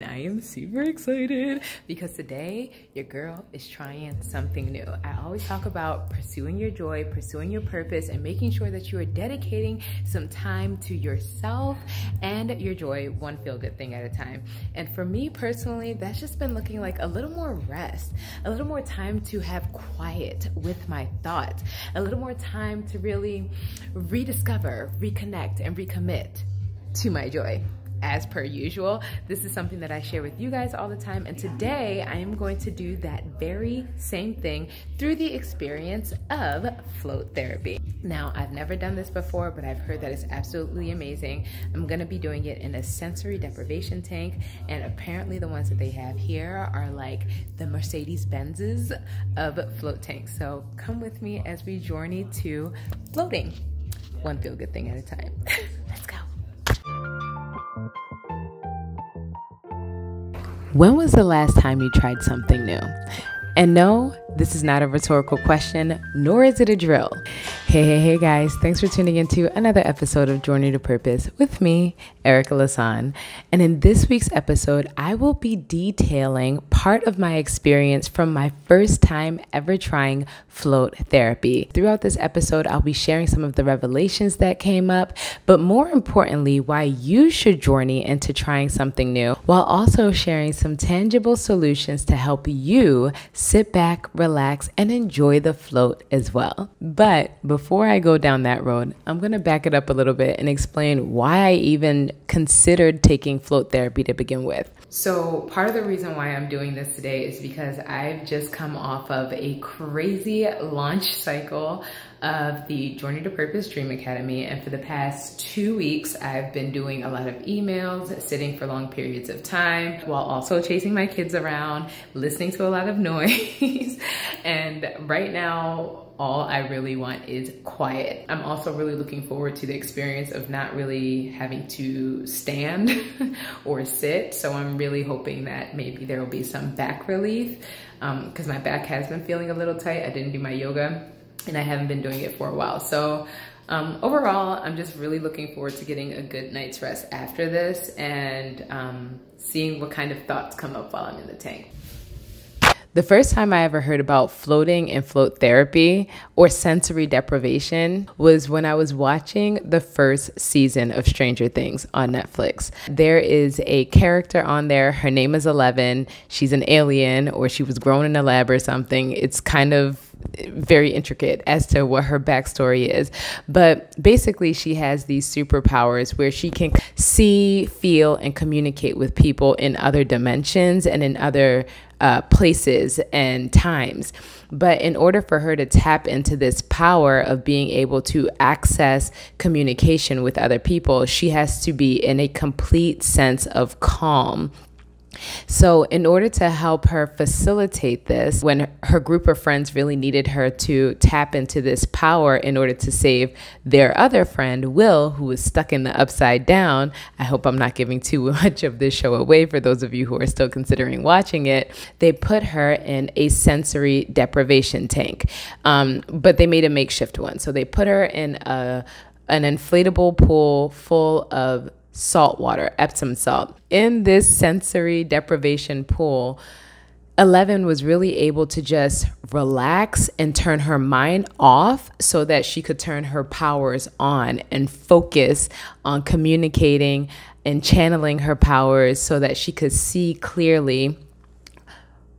I am super excited because today your girl is trying something new. I always talk about pursuing your joy, pursuing your purpose, and making sure that you are dedicating some time to yourself and your joy, one feel good thing at a time. And for me personally, that's just been looking like a little more rest, a little more time to have quiet with my thoughts, a little more time to really rediscover, reconnect, and recommit to my joy as per usual. This is something that I share with you guys all the time. And today I am going to do that very same thing through the experience of float therapy. Now, I've never done this before, but I've heard that it's absolutely amazing. I'm gonna be doing it in a sensory deprivation tank. And apparently the ones that they have here are like the Mercedes Benzes of float tanks. So come with me as we journey to floating. One feel good thing at a time. When was the last time you tried something new? And no, this is not a rhetorical question, nor is it a drill. Hey, hey, hey, guys. Thanks for tuning into another episode of Journey to Purpose with me, Erica Lasan. And in this week's episode, I will be detailing part of my experience from my first time ever trying float therapy. Throughout this episode, I'll be sharing some of the revelations that came up, but more importantly, why you should journey into trying something new, while also sharing some tangible solutions to help you sit back, relax, and enjoy the float as well. But before I go down that road, I'm to back it up a little bit and explain why I even considered taking float therapy to begin with. So, part of the reason why I'm doing this today is because I've just come off of a crazy launch cycle of the Journey to Purpose Dream Academy. And for the past two weeks, I've been doing a lot of emails, sitting for long periods of time, while also chasing my kids around, listening to a lot of noise. and right now, all I really want is quiet. I'm also really looking forward to the experience of not really having to stand or sit. So I'm really hoping that maybe there will be some back relief because um, my back has been feeling a little tight. I didn't do my yoga and I haven't been doing it for a while. So um, overall, I'm just really looking forward to getting a good night's rest after this and um, seeing what kind of thoughts come up while I'm in the tank. The first time I ever heard about floating and float therapy or sensory deprivation was when I was watching the first season of Stranger Things on Netflix. There is a character on there, her name is Eleven. She's an alien or she was grown in a lab or something. It's kind of very intricate as to what her backstory is. But basically, she has these superpowers where she can see, feel, and communicate with people in other dimensions and in other uh, places and times. But in order for her to tap into this power of being able to access communication with other people, she has to be in a complete sense of calm so, in order to help her facilitate this, when her group of friends really needed her to tap into this power in order to save their other friend, Will, who was stuck in the upside down, I hope I'm not giving too much of this show away for those of you who are still considering watching it, they put her in a sensory deprivation tank. Um, but they made a makeshift one. So, they put her in a an inflatable pool full of salt water, Epsom salt. In this sensory deprivation pool, Eleven was really able to just relax and turn her mind off so that she could turn her powers on and focus on communicating and channeling her powers so that she could see clearly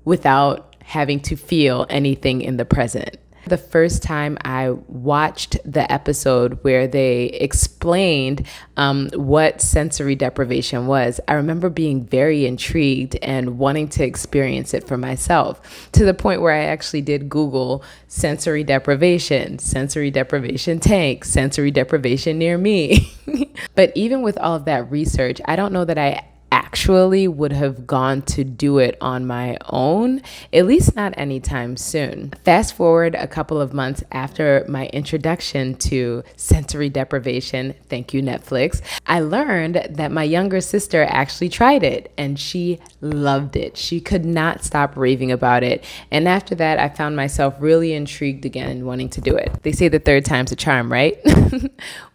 without having to feel anything in the present the first time I watched the episode where they explained um, what sensory deprivation was, I remember being very intrigued and wanting to experience it for myself to the point where I actually did Google sensory deprivation, sensory deprivation tank, sensory deprivation near me. but even with all of that research, I don't know that I actually would have gone to do it on my own, at least not anytime soon. Fast forward a couple of months after my introduction to sensory deprivation, thank you, Netflix, I learned that my younger sister actually tried it and she loved it. She could not stop raving about it. And after that, I found myself really intrigued again wanting to do it. They say the third time's a charm, right?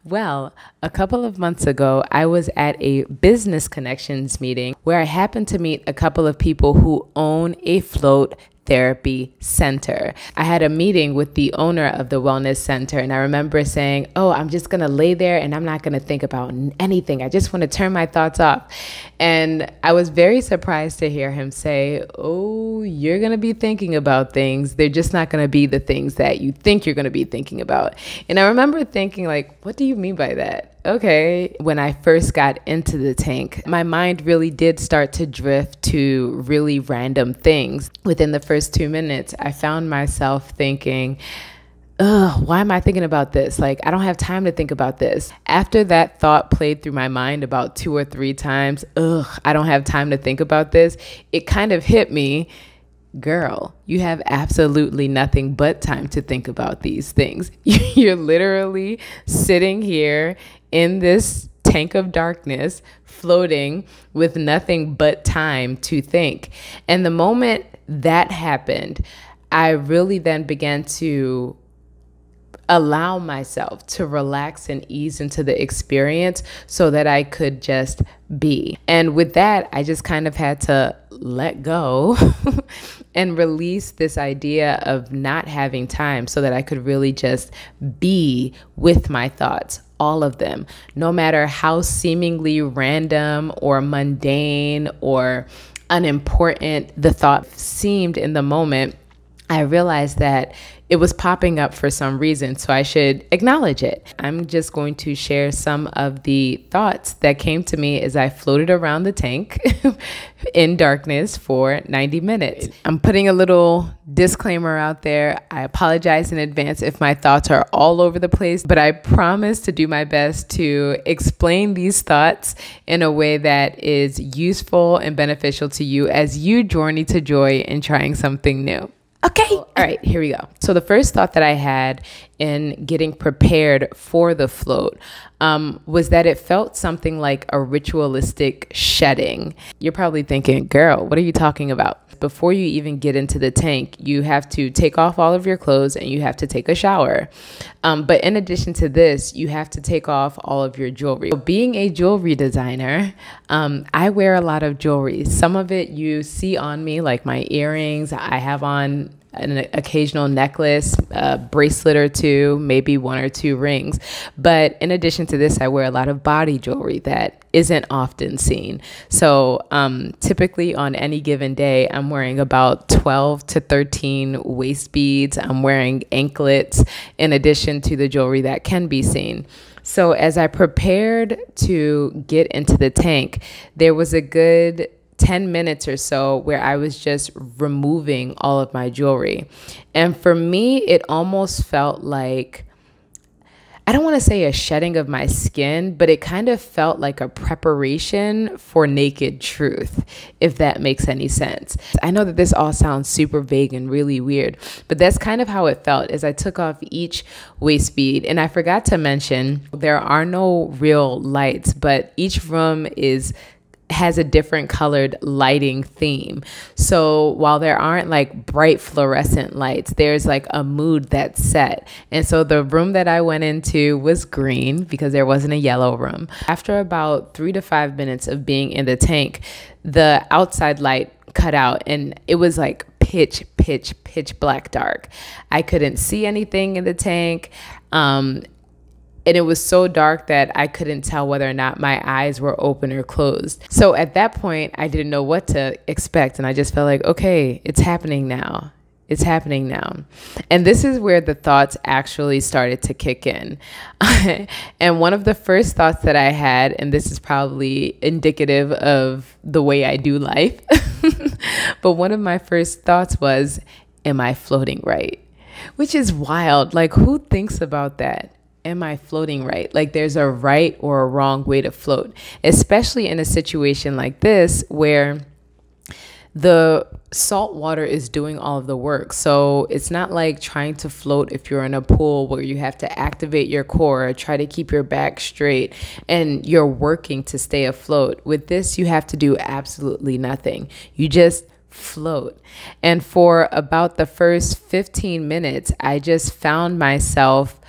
Well, a couple of months ago, I was at a business connections meeting where I happened to meet a couple of people who own a float Therapy Center. I had a meeting with the owner of the Wellness Center, and I remember saying, Oh, I'm just gonna lay there and I'm not gonna think about anything. I just wanna turn my thoughts off. And I was very surprised to hear him say, Oh, you're gonna be thinking about things. They're just not gonna be the things that you think you're gonna be thinking about. And I remember thinking, like, what do you mean by that? Okay, when I first got into the tank, my mind really did start to drift to really random things. Within the first two minutes, I found myself thinking, ugh, why am I thinking about this? Like, I don't have time to think about this. After that thought played through my mind about two or three times, ugh, I don't have time to think about this, it kind of hit me girl, you have absolutely nothing but time to think about these things. You're literally sitting here in this tank of darkness, floating with nothing but time to think. And the moment that happened, I really then began to allow myself to relax and ease into the experience so that I could just be. And with that, I just kind of had to let go and release this idea of not having time so that I could really just be with my thoughts, all of them, no matter how seemingly random or mundane or unimportant the thought seemed in the moment. I realized that it was popping up for some reason, so I should acknowledge it. I'm just going to share some of the thoughts that came to me as I floated around the tank in darkness for 90 minutes. I'm putting a little disclaimer out there. I apologize in advance if my thoughts are all over the place, but I promise to do my best to explain these thoughts in a way that is useful and beneficial to you as you journey to joy in trying something new. Okay. All right, here we go. So, the first thought that I had in getting prepared for the float um, was that it felt something like a ritualistic shedding. You're probably thinking, girl, what are you talking about? Before you even get into the tank, you have to take off all of your clothes and you have to take a shower. Um, but in addition to this, you have to take off all of your jewelry. So being a jewelry designer, um, I wear a lot of jewelry. Some of it you see on me, like my earrings. I have on an occasional necklace, a bracelet or two, maybe one or two rings. But in addition to this, I wear a lot of body jewelry that isn't often seen. So um, typically on any given day, I'm wearing about 12 to 13 waist beads. I'm wearing anklets in addition to the jewelry that can be seen. So as I prepared to get into the tank, there was a good 10 minutes or so where I was just removing all of my jewelry. And for me, it almost felt like I don't want to say a shedding of my skin, but it kind of felt like a preparation for naked truth, if that makes any sense. I know that this all sounds super vague and really weird, but that's kind of how it felt as I took off each waist bead. And I forgot to mention there are no real lights, but each room is has a different colored lighting theme. So while there aren't like bright fluorescent lights, there's like a mood that's set. And so the room that I went into was green because there wasn't a yellow room. After about three to five minutes of being in the tank, the outside light cut out and it was like pitch, pitch, pitch black dark. I couldn't see anything in the tank. Um, and it was so dark that I couldn't tell whether or not my eyes were open or closed. So at that point, I didn't know what to expect. And I just felt like, okay, it's happening now. It's happening now. And this is where the thoughts actually started to kick in. and one of the first thoughts that I had, and this is probably indicative of the way I do life, but one of my first thoughts was, Am I floating right? Which is wild. Like, who thinks about that? Am I floating right? Like there's a right or a wrong way to float, especially in a situation like this where the salt water is doing all of the work. So it's not like trying to float if you're in a pool where you have to activate your core, try to keep your back straight, and you're working to stay afloat. With this, you have to do absolutely nothing. You just float. And for about the first 15 minutes, I just found myself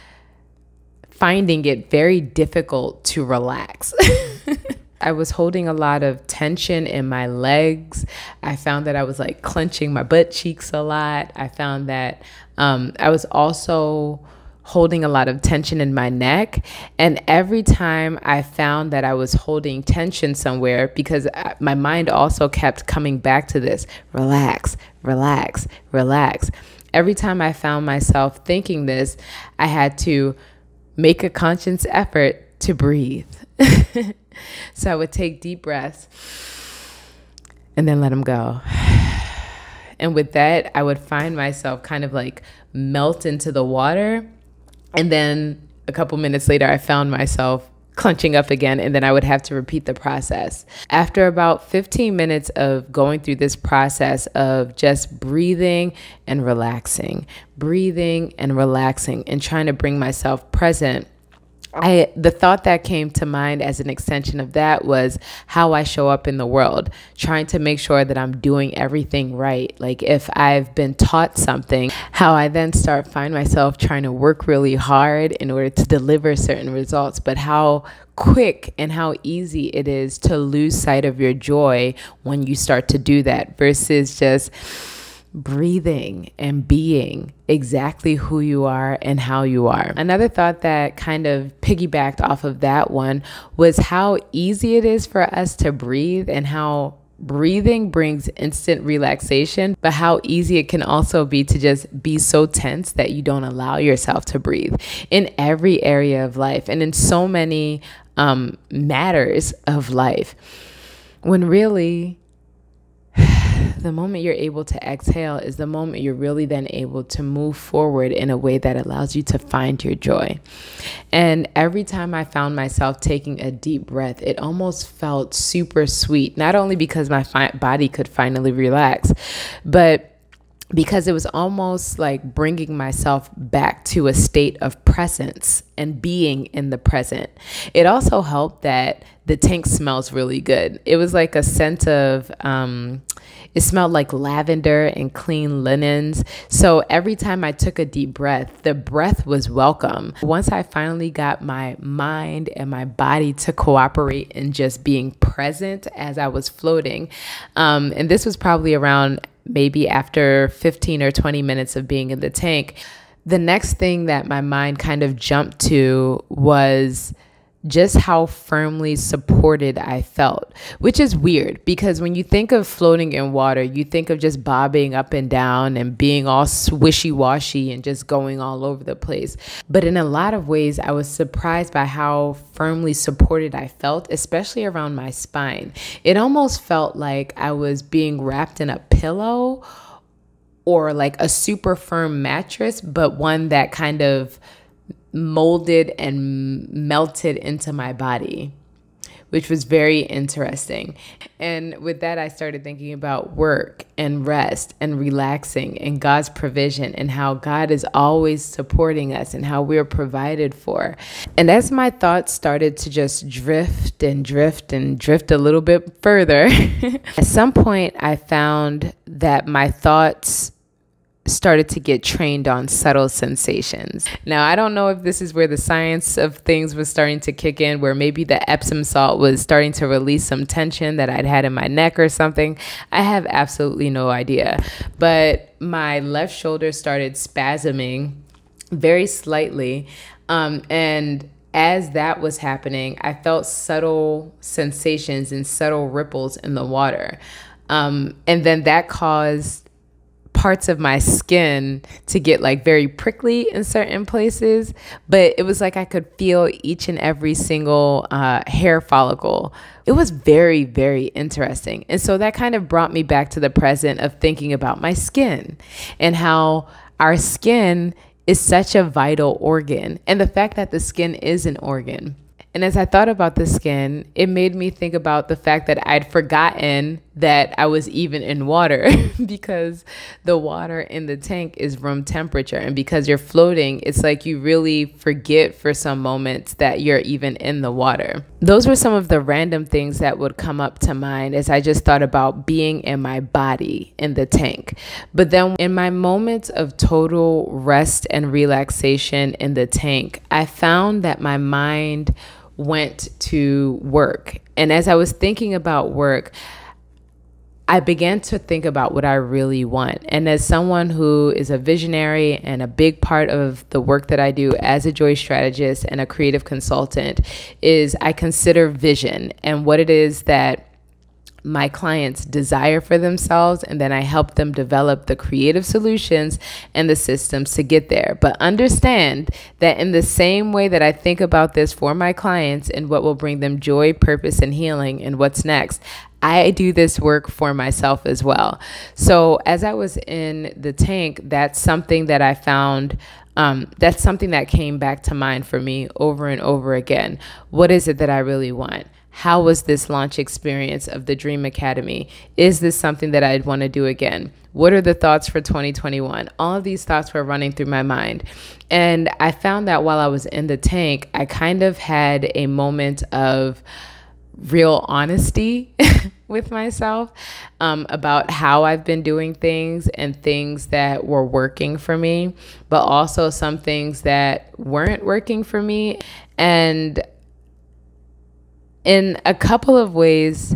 finding it very difficult to relax. I was holding a lot of tension in my legs. I found that I was like clenching my butt cheeks a lot. I found that um, I was also holding a lot of tension in my neck. And every time I found that I was holding tension somewhere, because my mind also kept coming back to this relax, relax, relax. Every time I found myself thinking this, I had to make a conscious effort to breathe. so I would take deep breaths and then let them go. And with that, I would find myself kind of like melt into the water. And then a couple minutes later, I found myself clenching up again, and then I would have to repeat the process. After about 15 minutes of going through this process of just breathing and relaxing, breathing and relaxing, and trying to bring myself present I the thought that came to mind as an extension of that was how I show up in the world, trying to make sure that I'm doing everything right. Like if I've been taught something, how I then start find myself trying to work really hard in order to deliver certain results, but how quick and how easy it is to lose sight of your joy when you start to do that versus just breathing and being exactly who you are and how you are. Another thought that kind of piggybacked off of that one was how easy it is for us to breathe and how breathing brings instant relaxation, but how easy it can also be to just be so tense that you don't allow yourself to breathe in every area of life and in so many um, matters of life. When really, the moment you're able to exhale is the moment you're really then able to move forward in a way that allows you to find your joy. And every time I found myself taking a deep breath, it almost felt super sweet, not only because my fi- body could finally relax, but because it was almost like bringing myself back to a state of presence and being in the present. It also helped that the tank smells really good. It was like a scent of, um, it smelled like lavender and clean linens. So every time I took a deep breath, the breath was welcome. Once I finally got my mind and my body to cooperate in just being present as I was floating, um, and this was probably around maybe after 15 or 20 minutes of being in the tank, the next thing that my mind kind of jumped to was just how firmly supported I felt, which is weird because when you think of floating in water, you think of just bobbing up and down and being all swishy washy and just going all over the place. But in a lot of ways, I was surprised by how firmly supported I felt, especially around my spine. It almost felt like I was being wrapped in a pillow or like a super firm mattress, but one that kind of molded and melted into my body, which was very interesting. And with that, I started thinking about work and rest and relaxing and God's provision and how God is always supporting us and how we're provided for. And as my thoughts started to just drift and drift and drift a little bit further, at some point I found that my thoughts started to get trained on subtle sensations. Now, I don't know if this is where the science of things was starting to kick in, where maybe the Epsom salt was starting to release some tension that I'd had in my neck or something. I have absolutely no idea. But my left shoulder started spasming very slightly. Um, and as that was happening, I felt subtle sensations and subtle ripples in the water. Um, and then that caused parts of my skin to get like very prickly in certain places, but it was like I could feel each and every single uh, hair follicle. It was very, very interesting. And so that kind of brought me back to the present of thinking about my skin and how our skin is such a vital organ, and the fact that the skin is an organ and as I thought about the skin, it made me think about the fact that I'd forgotten that I was even in water because the water in the tank is room temperature. And because you're floating, it's like you really forget for some moments that you're even in the water. those were some of the random things that would come up to mind as I just thought about being in my body in the tank. But then in my moments of total rest and relaxation in the tank, I found that my mind went to work. And as I was thinking about work, I began to think about what I really want. And as someone who is a visionary and a big part of the work that I do as a joy strategist and a creative consultant is I consider vision and what it is that my clients desire for themselves and then I help them develop the creative solutions and the systems to get there. But understand that in the same way that I think about this for my clients and what will bring them joy, purpose, and healing and what's next, I do this work for myself as well. So as I was in the tank, that's something that I found. Um, that's something that came back to mind for me over and over again. What is it that I really want? How was this launch experience of the Dream Academy? Is this something that I'd want to do again? What are the thoughts for 2021? All of these thoughts were running through my mind. And I found that while I was in the tank, I kind of had a moment of, real honesty with myself um, about how I've been doing things and things that were working for me, but also some things that weren't working for me. And in a couple of ways,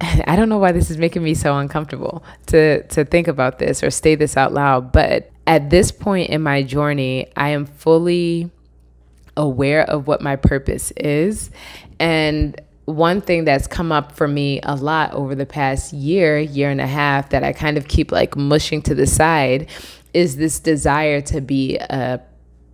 I don't know why this is making me so uncomfortable to to think about this or say this out loud, but at this point in my journey, I am fully aware of what my purpose is. And one thing that's come up for me a lot over the past year, year and a half, that I kind of keep like mushing to the side is this desire to be a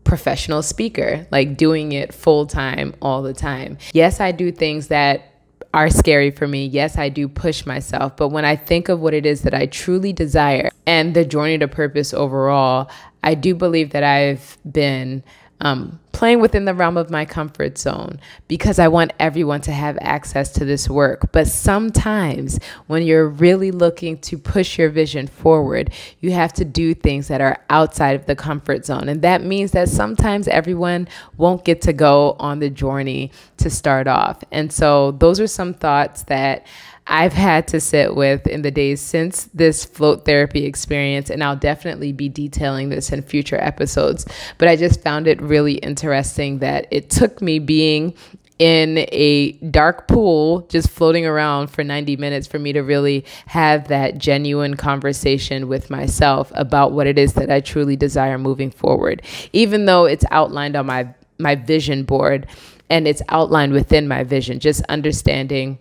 professional speaker, like doing it full time all the time. Yes, I do things that are scary for me. Yes, I do push myself, but when I think of what it is that I truly desire and the journey to purpose overall, I do believe that I've been um, playing within the realm of my comfort zone because I want everyone to have access to this work. But sometimes when you're really looking to push your vision forward, you have to do things that are outside of the comfort zone. And that means that sometimes everyone won't get to go on the journey to start off. And so those are some thoughts that I've had to sit with in the days since this float therapy experience, and I'll definitely be detailing this in future episodes. But I just found it really interesting that it took me being in a dark pool, just floating around for 90 minutes for me to really have that genuine conversation with myself about what it is that I truly desire moving forward. Even though it's outlined on my, my vision board and it's outlined within my vision, just understanding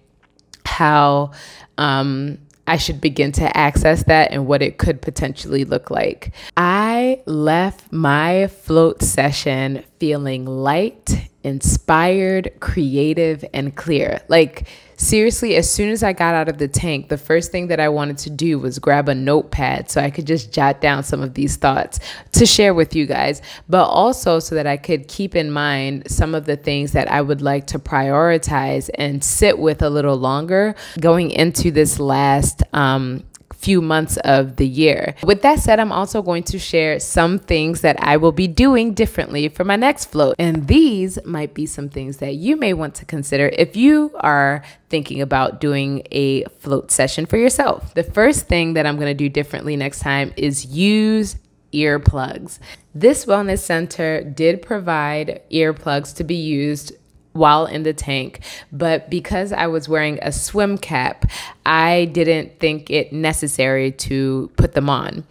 how um, I should begin to access that and what it could potentially look like. I left my float session feeling light, inspired, creative, and clear. Like, seriously, as soon as I got out of the tank, the first thing that I wanted to do was grab a notepad so I could just jot down some of these thoughts to share with you guys, but also so that I could keep in mind some of the things that I would like to prioritize and sit with a little longer going into this last um, few months of the year. With that said, I'm also going to share some things that I will be doing differently for my next float. And these might be some things that you may want to consider if you are thinking about doing a float session for yourself. The first thing that I'm going to do differently next time is use earplugs. This wellness center did provide earplugs to be used while in the tank. But because I was wearing a swim cap, I didn't think it necessary to put them on.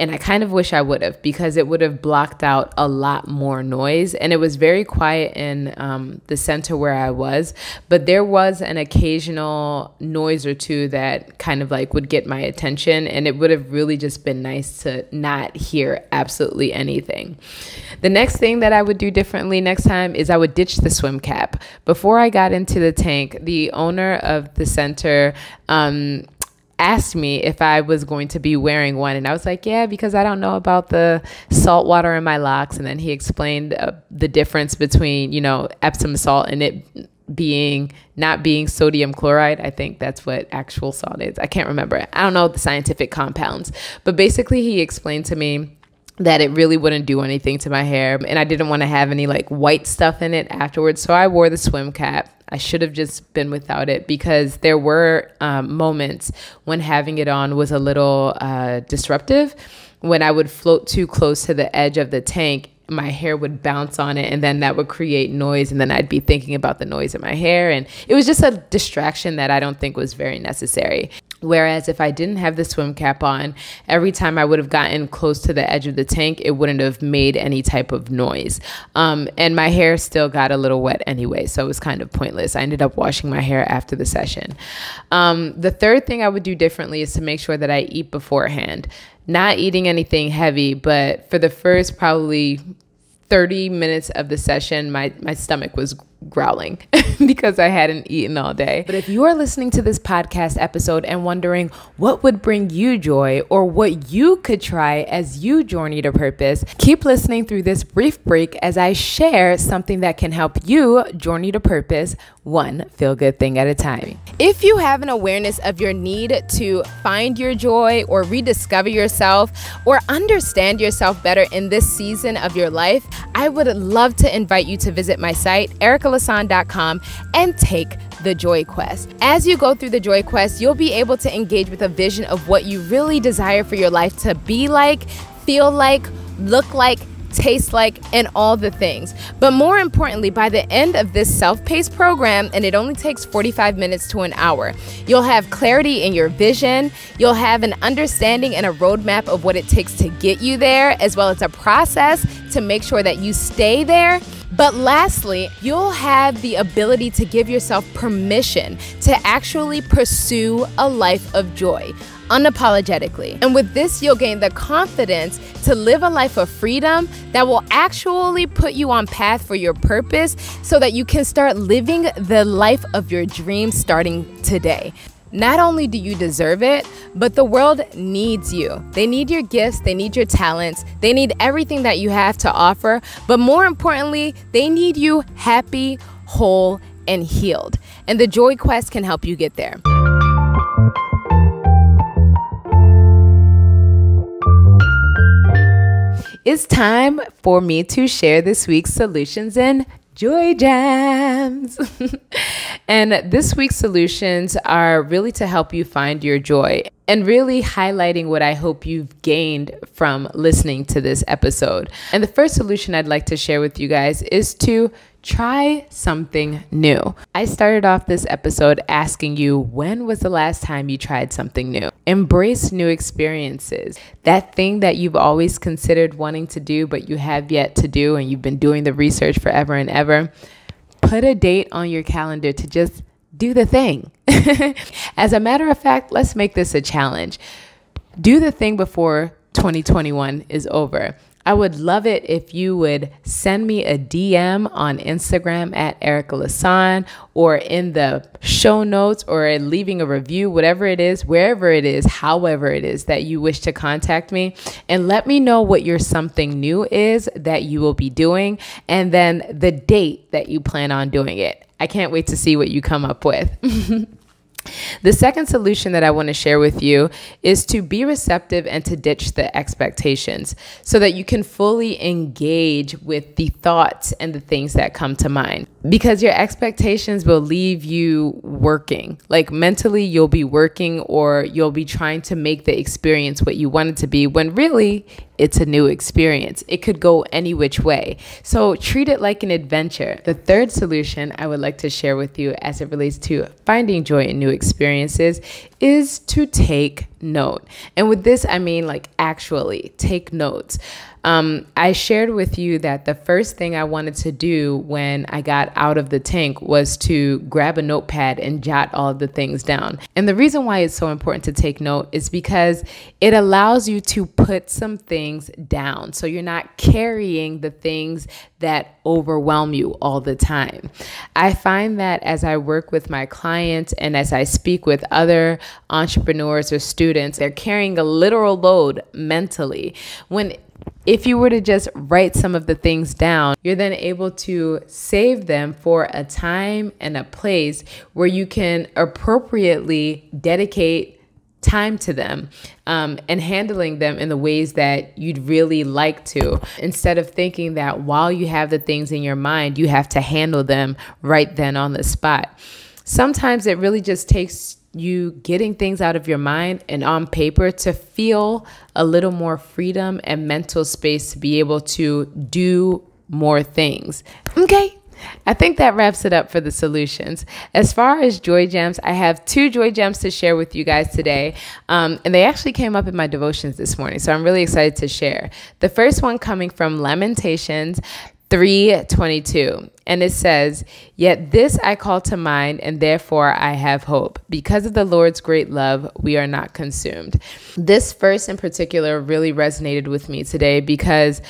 And I kind of wish I would have because it would have blocked out a lot more noise. And it was very quiet in um, the center where I was. But there was an occasional noise or two that kind of like would get my attention. And it would have really just been nice to not hear absolutely anything. The next thing that I would do differently next time is I would ditch the swim cap. Before I got into the tank, the owner of the center, um, asked me if I was going to be wearing one. And I was like, yeah, because I don't know about the salt water in my locks. And then he explained uh, the difference between, you know, Epsom salt and it being not being sodium chloride. I think that's what actual salt is. I can't remember. I don't know the scientific compounds. But basically, he explained to me that it really wouldn't do anything to my hair and I didn't want to have any like white stuff in it afterwards. So I wore the swim cap. I should have just been without it because there were um, moments when having it on was a little uh, disruptive. When I would float too close to the edge of the tank, my hair would bounce on it and then that would create noise and then I'd be thinking about the noise in my hair and it was just a distraction that I don't think was very necessary. Whereas if I didn't have the swim cap on, every time I would have gotten close to the edge of the tank, it wouldn't have made any type of noise. Um, and my hair still got a little wet anyway, so it was kind of pointless. I ended up washing my hair after the session. Um, the third thing I would do differently is to make sure that I eat beforehand not eating anything heavy, but for the first probably 30 minutes of the session, my, my stomach was growling because I hadn't eaten all day. But if you are listening to this podcast episode and wondering what would bring you joy or what you could try as you journey to purpose, keep listening through this brief break as I share something that can help you journey to purpose one feel good thing at a time. If you have an awareness of your need to find your joy or rediscover yourself or understand yourself better in this season of your life, I would love to invite you to visit my site, Erica lasan.com and take the Joy Quest. As you go through the Joy Quest, you'll be able to engage with a vision of what you really desire for your life to be like, feel like, look like, taste like, and all the things. But more importantly, by the end of this self paced program, and it only takes 45 minutes to an hour, you'll have clarity in your vision, you'll have an understanding and a roadmap of what it takes to get you there, as well as a process to make sure that you stay there but lastly, you'll have the ability to give yourself permission to actually pursue a life of joy unapologetically. And with this, you'll gain the confidence to live a life of freedom that will actually put you on path for your purpose so that you can start living the life of your dreams starting today. Not only do you deserve it, but the world needs you. They need your gifts, they need your talents, they need everything that you have to offer, but more importantly, they need you happy, whole, and healed. And the Joy Quest can help you get there. It's time for me to share this week's solutions and Joy Jams. and this week's solutions are really to help you find your joy and really highlighting what I hope you've gained from listening to this episode. And the first solution I'd like to share with you guys is to try something new. I started off this episode asking you when was the last time you tried something new? Embrace new experiences. That thing that you've always considered wanting to do, but you have yet to do, and you've been doing the research forever and ever. Put a date on your calendar to just do the thing. As a matter of fact, let's make this a challenge. Do the thing before 2021 is over. I would love it if you would send me a DM on Instagram at Erica Lasan or in the show notes or leaving a review, whatever it is, wherever it is, however it is that you wish to contact me, and let me know what your something new is that you will be doing and then the date that you plan on doing it. I can't wait to see what you come up with. The second solution that I want to share with you is to be receptive and to ditch the expectations so that you can fully engage with the thoughts and the things that come to mind. Because your expectations will leave you working. Like mentally, you'll be working or you'll be trying to make the experience what you want it to be when really it's a new experience. It could go any which way. So treat it like an adventure. The third solution I would like to share with you as it relates to finding joy in new experiences is to take note. And with this, I mean like actually take notes. Um, I shared with you that the first thing I wanted to do when I got out of the tank was to grab a notepad and jot all the things down. And the reason why it's so important to take note is because it allows you to put some things down. So you're not carrying the things that overwhelm you all the time. I find that as I work with my clients and as I speak with other entrepreneurs or students, they're carrying a literal load mentally. When if you were to just write some of the things down, you're then able to save them for a time and a place where you can appropriately dedicate time to them um, and handling them in the ways that you'd really like to. Instead of thinking that while you have the things in your mind you have to handle them right then on the spot. Sometimes it really just takes you getting things out of your mind and on paper to feel a little more freedom and mental space to be able to do more things okay I think that wraps it up for the solutions. As far as joy gems, I have two joy gems to share with you guys today. Um, and they actually came up in my devotions this morning. So I'm really excited to share. The first one coming from Lamentations 322 and it says yet this i call to mind and therefore i have hope. Because of the lord's great love we are not consumed. This verse in particular really resonated with me today because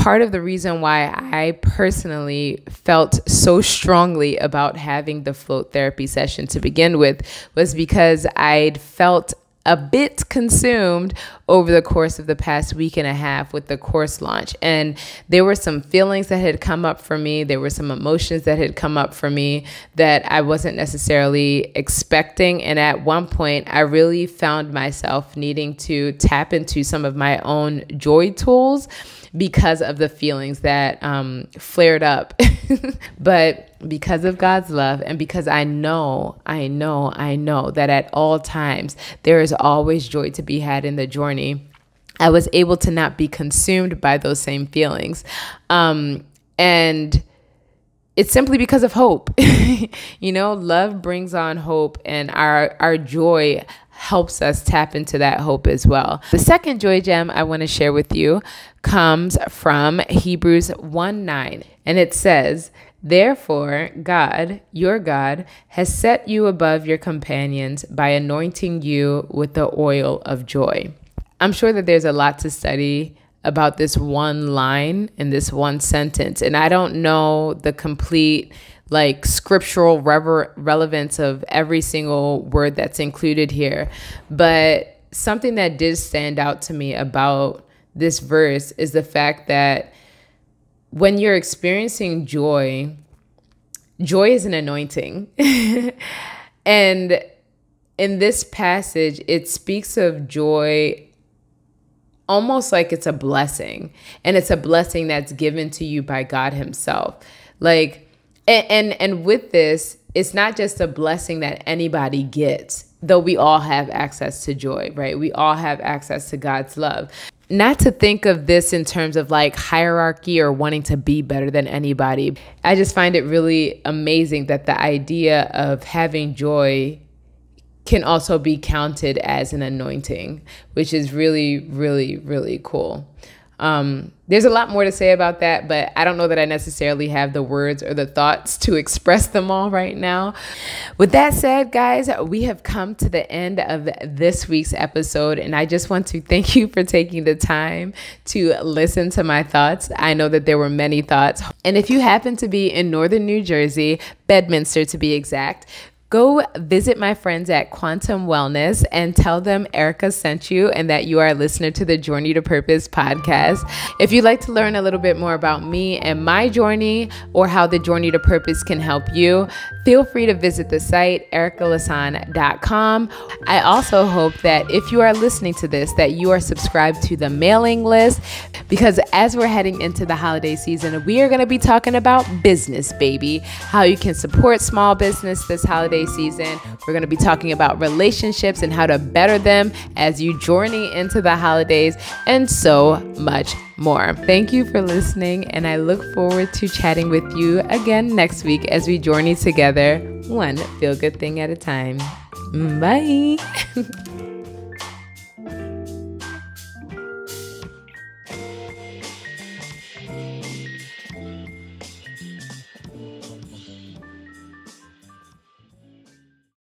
part of the reason why I personally felt so strongly about having the float therapy session to begin with was because I'd felt a bit consumed over the course of the past week and a half with the course launch. And there were some feelings that had come up for me. There were some emotions that had come up for me that I wasn't necessarily expecting. And at one point, I really found myself needing to tap into some of my own joy tools because of the feelings that um, flared up. but because of God's love and because I know, I know, I know that at all times there is always joy to be had in the journey. I was able to not be consumed by those same feelings. Um, and it's simply because of hope. you know, love brings on hope and our our joy helps us tap into that hope as well. The second joy gem I want to share with you comes from Hebrews 1 9, and it says, Therefore, God, your God, has set you above your companions by anointing you with the oil of joy. I'm sure that there's a lot to study about this one line in this one sentence, and I don't know the complete like scriptural rever- relevance of every single word that's included here. But something that did stand out to me about this verse is the fact that when you're experiencing joy, joy is an anointing. and in this passage, it speaks of joy almost like it's a blessing, and it's a blessing that's given to you by God Himself. Like, and, and and with this it's not just a blessing that anybody gets though we all have access to joy right? We all have access to god's love. Not to think of this in terms of like hierarchy or wanting to be better than anybody. I just find it really amazing that the idea of having joy can also be counted as an anointing which is really really really cool um, there's a lot more to say about that, but I don't know that I necessarily have the words or the thoughts to express them all right now. With that said, guys, we have come to the end of this week's episode, and I just want to thank you for taking the time to listen to my thoughts. I know that there were many thoughts. And if you happen to be in northern New Jersey, Bedminster to be exact, go visit my friends at Quantum Wellness and tell them Erica sent you and that you are a listener to the Journey to Purpose podcast. If you'd like to learn a little bit more about me and my journey or how the Journey to Purpose can help you, feel free to visit the site ericalasan.com. I also hope that if you are listening to this that you are subscribed to the mailing list because as we're heading into the holiday season, we are going to be talking about business, baby, how you can support small business this holiday holiday season. We're going to be talking about relationships and how to better them as you journey into the holidays and so much more. Thank you for listening, and I look forward to chatting with you again next week as we journey together, one feel good thing at a time. Bye.